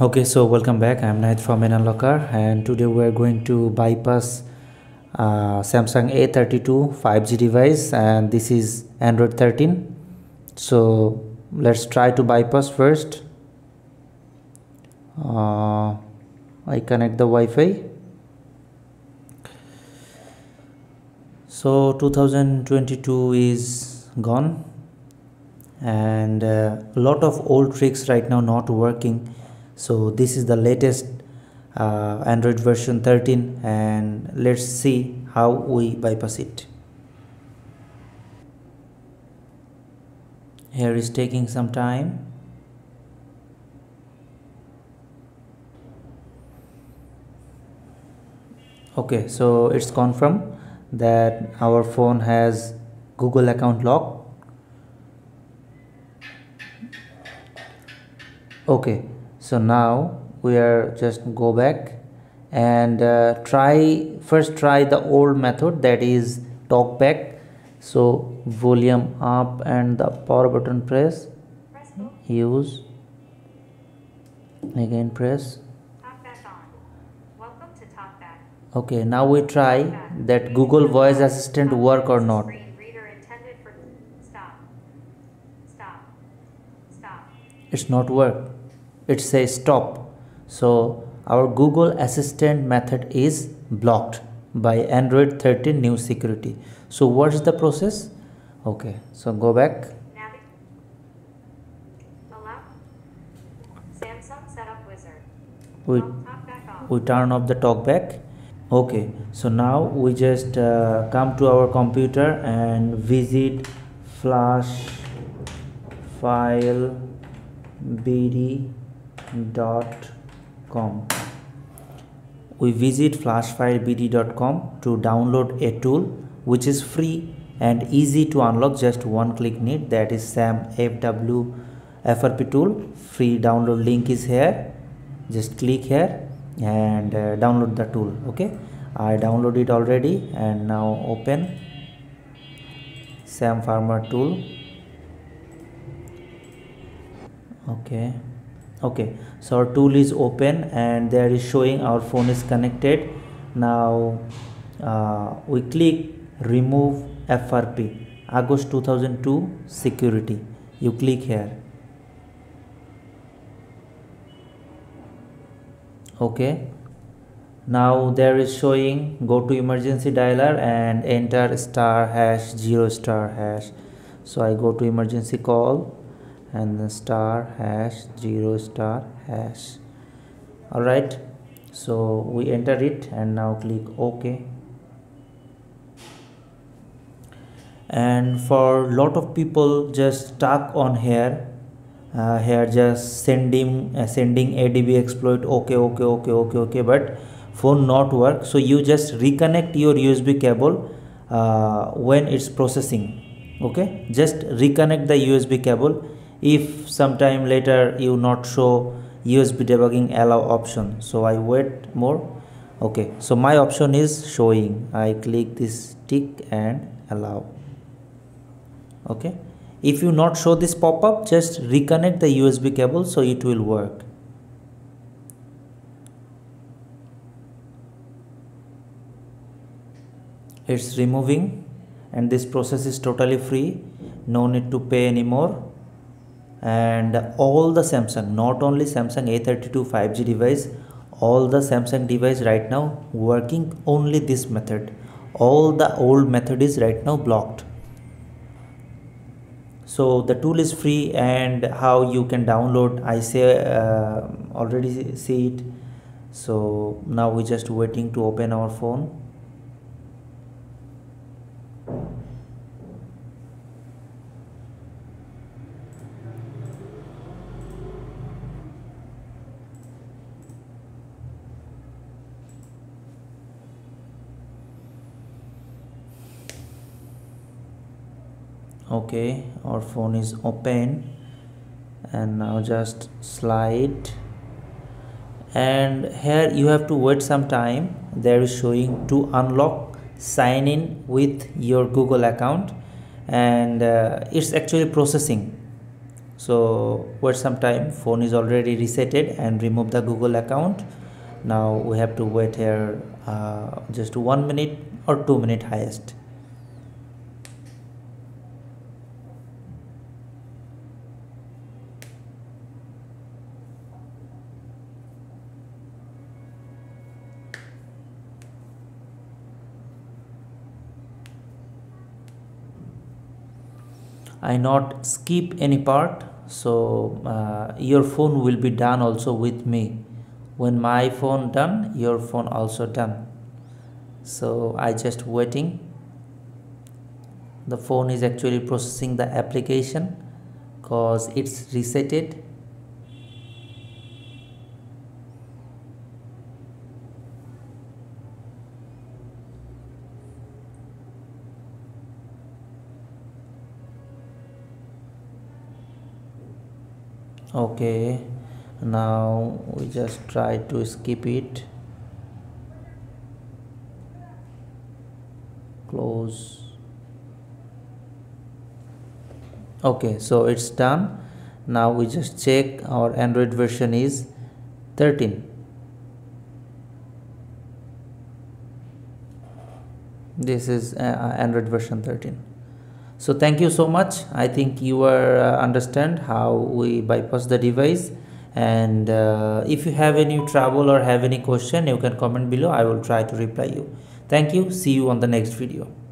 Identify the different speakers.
Speaker 1: okay so welcome back. I'm Nahid from Unlocker and today we are going to bypass uh, Samsung A32 5G device and this is Android 13 so let's try to bypass first. Uh, I connect the Wi-Fi. So 2022 is gone and uh, a lot of old tricks right now not working so this is the latest uh, android version 13 and let's see how we bypass it. Here is taking some time. Okay so it's confirmed that our phone has google account lock okay so now we are just go back and uh, try first try the old method that is talk back. So volume up and the power button press. Press use. Again press. Talk back okay now we try that google voice assistant work or not. It's not work it says stop. So our google assistant method is blocked by android 13 new security. So what's the process? Okay so go back. We we turn off the talkback okay so now we just uh, come to our computer and visit flash file bd flashfilebd.com we visit flashfilebd.com to download a tool which is free and easy to unlock. Just one click need. That is sam fw frp tool. Free download link is here. Just click here and uh, download the tool. Okay? I download it already and now open sam farmer tool. Okay okay so our tool is open and there is showing our phone is connected. Now uh, we click remove FRP August 2002 security. You click here. Okay now there is showing go to emergency dialer and enter star hash zero star hash. So I go to emergency call and the star hash 0 star hash. Alright so we enter it and now click ok. And for lot of people just stuck on here uh, here just sending uh, sending adb exploit okay okay okay okay okay but phone not work. So you just reconnect your usb cable uh, when it's processing. Okay just reconnect the usb cable if sometime later you not show USB debugging allow option. So I wait more. Okay. So my option is showing. I click this tick and allow. Okay. If you not show this pop-up just reconnect the USB cable so it will work. It's removing and this process is totally free. No need to pay anymore and all the Samsung not only Samsung A32 5G device all the Samsung device right now working only this method. All the old method is right now blocked. So the tool is free and how you can download I say uh, already see it. So now we just waiting to open our phone okay our phone is open. And now just slide. And here you have to wait some time. There is showing to unlock sign in with your google account. And uh, it's actually processing. So wait some time. Phone is already resetted and remove the google account. Now we have to wait here uh, just one minute or two minute highest I not skip any part so uh, your phone will be done also with me. When my phone done your phone also done. So I just waiting. The phone is actually processing the application cause it's resetted okay now we just try to skip it. Close. Okay so it's done. Now we just check our android version is 13 this is uh, android version 13 so thank you so much. I think you are uh, understand how we bypass the device. And uh, if you have any trouble or have any question you can comment below. I will try to reply you. Thank you. See you on the next video